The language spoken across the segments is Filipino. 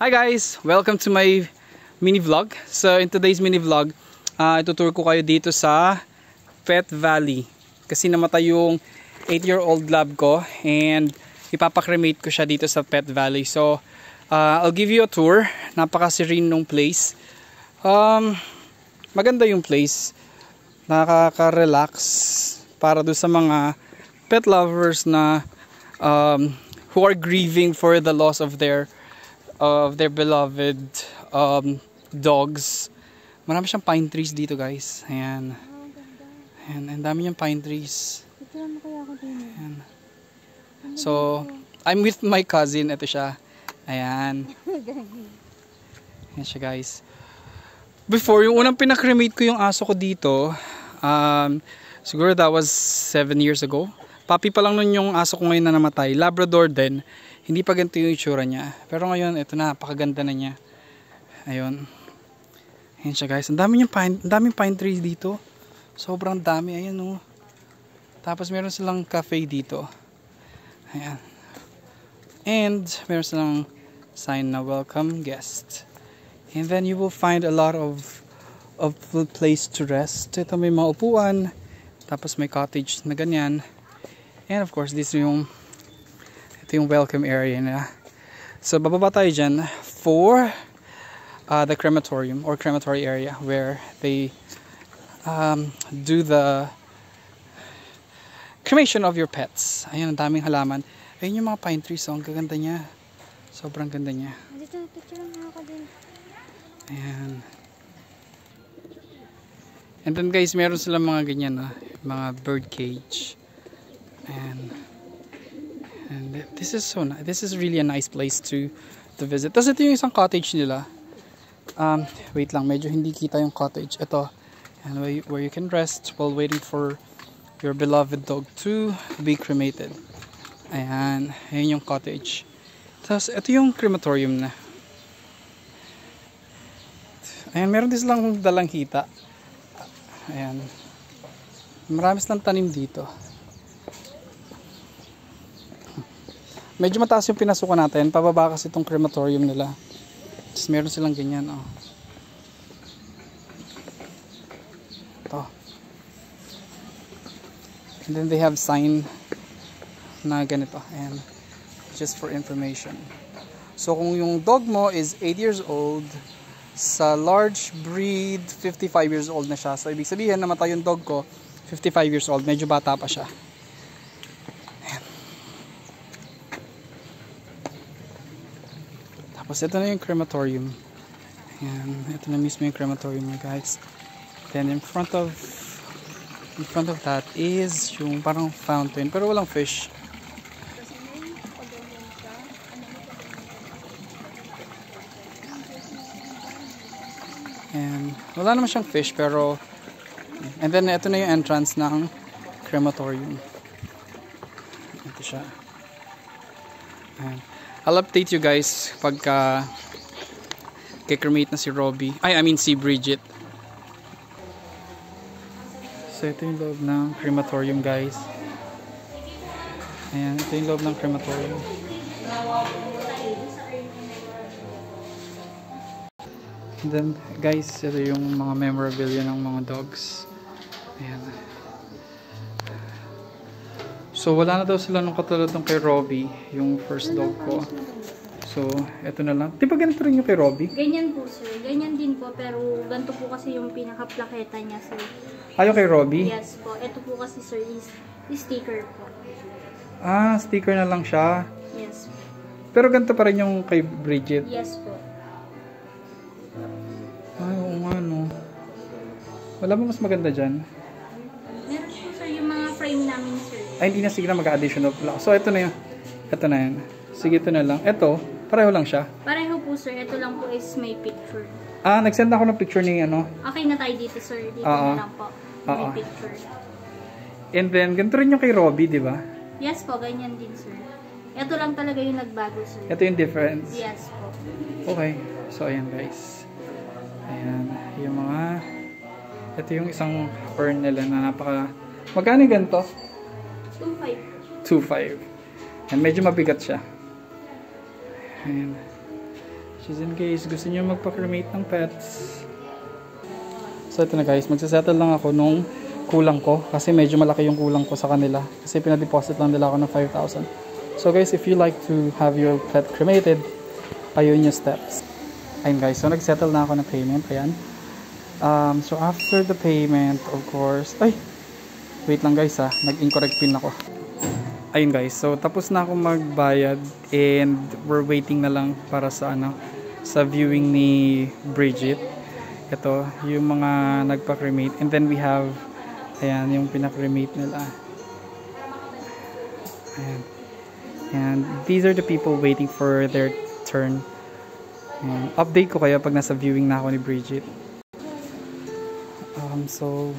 Hi guys! Welcome to my mini vlog. So in today's mini vlog, uh, itutur ko kayo dito sa Pet Valley. Kasi namatay yung 8-year-old lab ko and ipapakremate ko siya dito sa Pet Valley. So uh, I'll give you a tour. Napaka-serene nung place. Um, maganda yung place. Nakaka-relax para do sa mga pet lovers na um, who are grieving for the loss of their of their beloved um, dogs. Marami siyang pine trees dito guys. Ayan. Ayan. Ang dami niyang pine trees. Ayan. So, I'm with my cousin. Ito siya. Ayan. Ayan siya guys. Before, yung unang pinakremate ko yung aso ko dito, um, siguro that was 7 years ago. Papi pa lang nun yung aso ko ngayon na namatay. Labrador din. Hindi pa ganito yung itsura niya. Pero ngayon, ito na, napakaganda na niya. Ayun. Ayan siya guys. Ang dami yung pine, ang daming pine trees dito. Sobrang dami. Ayan oh. Tapos meron silang cafe dito. Ayan. And meron silang sign na welcome guest. And then you will find a lot of of place to rest. Ito may mga upuan. Tapos may cottage na ganyan. And of course, this yung ito yung welcome area na. So, bababa tayo dyan for uh, the crematorium or crematory area where they um, do the cremation of your pets. Ayun, ang daming halaman. Ayun yung mga pine trees. So, ang gaganda niya. Sobrang ganda niya. Dito, picture nga ako din. Ayan. And then guys, meron silang mga ganyan, ah, mga bird cage. And And this is so nice. This is really a nice place to to visit. Tapos ito yung isang cottage nila. Um, wait lang, medyo hindi kita yung cottage. Ito, and where you, where you can rest while waiting for your beloved dog to be cremated. Ayan, ayan yung cottage. Tapos ito yung crematorium na. Ayan, meron din silang dalang hita. Ayan. Marami silang tanim dito. Medyo mataas yung pinasukan natin. Pababa kasi itong crematorium nila. Tapos meron silang ganyan. Oh. Ito. And then they have sign na ganito. And just for information. So kung yung dog mo is 8 years old, sa large breed, 55 years old na siya. So ibig sabihin, namatay yung dog ko, 55 years old. Medyo bata pa siya. Tapos ito na yung crematorium. Ayan, ito na mismo yung crematorium guys. Then in front of in front of that is yung parang fountain pero walang fish. And wala naman siyang fish pero and then ito na yung entrance ng crematorium. Ito siya. Ayan. I'll update you guys pagka kikremate na si Robbie. Ay, I mean si Bridget. So ito yung loob ng crematorium guys. Ayan, ito yung loob ng crematorium. And then guys, ito yung mga memorabilia ng mga dogs. Ayan. So wala na daw sila nung katulad nung kay Robbie, yung first dog ko. So, eto na lang. Di ba ganito rin yung kay Robbie? Ganyan po, sir. Ganyan din po, pero ganito po kasi yung pinaka-plaketa niya, sir. Ayaw kay Robbie? Yes po. Ito po kasi, sir, is, is sticker po. Ah, sticker na lang siya. Yes po. Pero ganito pa rin yung kay Bridget. Yes po. Ay, oo nga no. Wala ba mas maganda dyan? Meron po, sir, yung mga frame namin, sir. Ay, hindi na. Sige na, mag-additional pala. So, ito na yun. Ito na yun. Sige, ito na lang. Ito, pareho lang siya. Pareho po, sir. Ito lang po is may picture. Ah, nag-send ako ng picture ni ano. Okay na tayo dito, sir. Dito Oo. na lang po. May Oo. picture. And then, ganito rin yung kay Robbie, di ba? Yes po, ganyan din, sir. Ito lang talaga yung nagbago, sir. Ito yung difference. Yes po. Okay. So, ayan guys. Ayan. Yung mga... Ito yung isang urn nila na napaka... Magkano ganito? 2.5. 2.5. And medyo mabigat siya. Ayan. She's engaged. Gusto niya magpa-cremate ng pets. So ito na guys, magsasettle lang ako nung kulang ko kasi medyo malaki yung kulang ko sa kanila kasi pinadeposit lang nila ako ng 5,000. So guys, if you like to have your pet cremated, ayun yung steps. Ayun guys, so nagsettle na ako ng payment. Ayan. Um, so after the payment, of course, ay, wait lang guys ha, nag-incorrect pin ako. Ayun guys, so tapos na ako magbayad and we're waiting na lang para sa ano, sa viewing ni Bridget. Ito, yung mga nagpa-cremate. And then we have, ayan, yung pinaka-cremate nila. Ayan. And these are the people waiting for their turn. Ayan. Update ko kaya pag nasa viewing na ako ni Bridget. Um, so.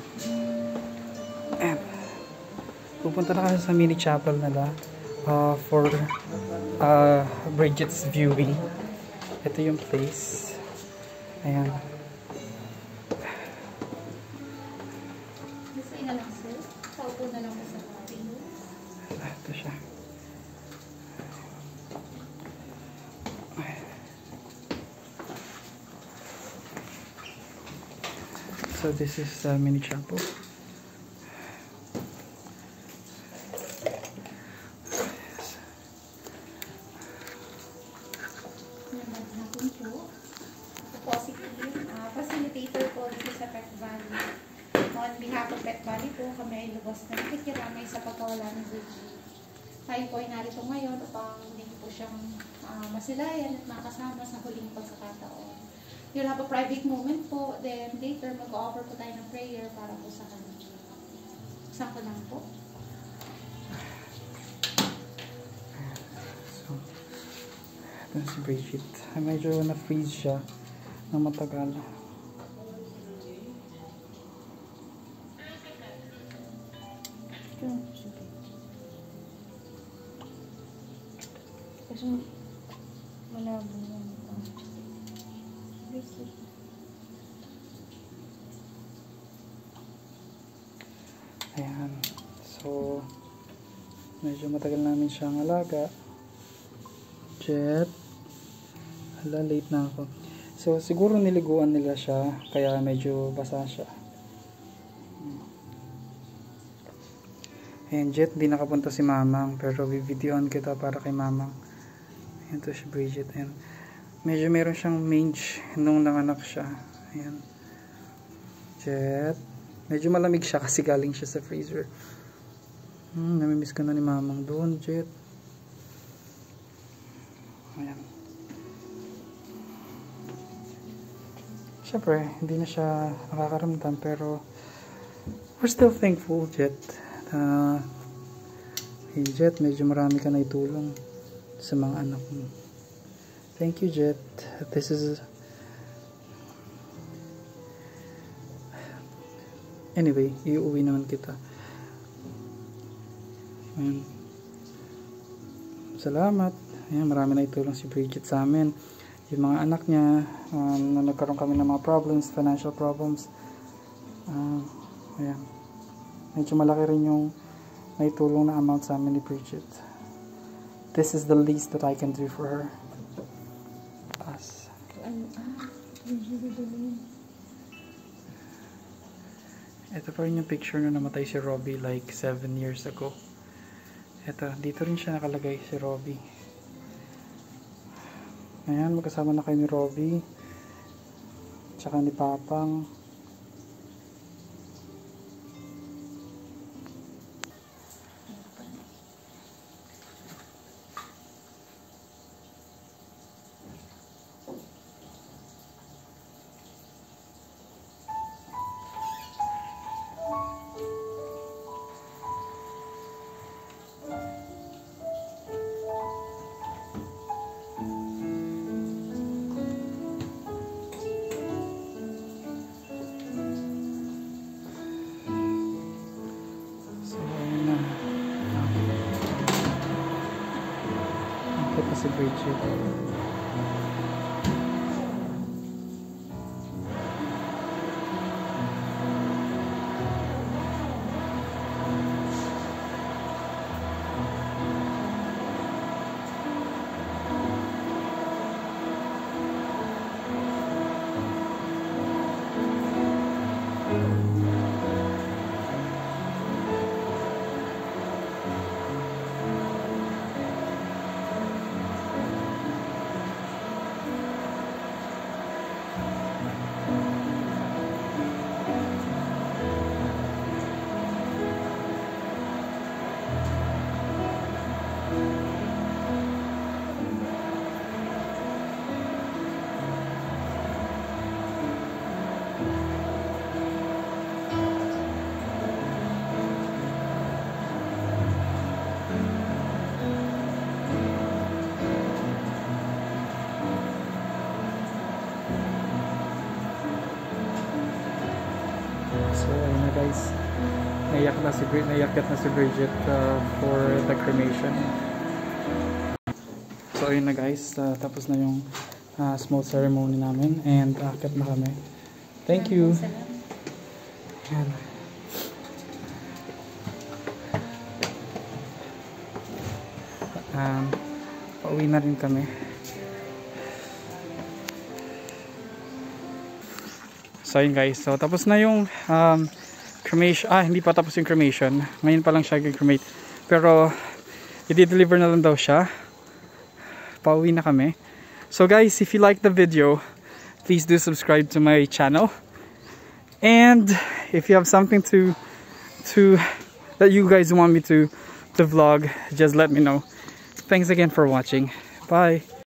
Pupunta na kasi sa mini chapel nila uh, for uh, Bridget's viewing. Ito yung place. Ayan. Ah, Ito siya. So this is uh, mini chapel. Magandang hapon po. Ako po si Kim, ah, facilitator po dito sa Pet Valley. Of Pet Valley po, kami ay lubos na nakikiramay sa pagkawala ng Bridget. Tayo po ay narito ngayon upang hindi po siyang ah, masilayan at makasama sa huling pagkakataon. You'll have a private moment po, then later mag-offer po tayo ng prayer para po sa kanya. Saan ko lang po? So, ito si Bridget. Medyo na-freeze siya na matagal. Ayan. So, medyo matagal namin siyang alaga. Jet. Hala, late na ako. So, siguro niliguan nila siya, kaya medyo basa siya. Ayan, Jet, di nakapunta si Mamang, pero bibidyoan kita para kay Mamang. Ayan to si Bridget. Ayan. Medyo meron siyang mange nung nanganak siya. Ayan. Jet. Medyo malamig siya kasi galing siya sa freezer. Hmm, namimiss ka na ni Mamang doon, Jet. Ayan. Siyempre, hindi na siya nakakaramdam pero we're still thankful, Jet. Uh, hey, Jet, medyo marami ka na itulong sa mga anak mo. Thank you, Jet. This is Anyway, iuwi naman kita. Ayan. Salamat. Ayan, marami na itulong si Bridget sa amin. Yung mga anak niya, um, na nagkaroon kami ng mga problems, financial problems. Uh, ayan. Medyo malaki rin yung naitulong na amount sa amin ni Bridget. This is the least that I can do for her. Ito pa rin yung picture na namatay si Robbie like 7 years ago. Ito, dito rin siya nakalagay si Robbie. Ayan, magkasama na kayo ni Robbie. Tsaka ni Papang. Ito So, ayun na guys. Naiyak na si, naiyakat na si Bridget uh, for the cremation. So, ayun na guys. Uh, tapos na yung uh, small ceremony namin. And akit na kami. Thank you. Salamat. Yan. Um, pauwi na rin kami. So yun guys, so tapos na yung um, cremation, ah hindi pa tapos yung cremation, ngayon pa lang siya cremate pero i-deliver na lang daw siya, pauwi na kami. So guys, if you like the video, please do subscribe to my channel. And if you have something to to that you guys want me to to vlog, just let me know. Thanks again for watching. Bye.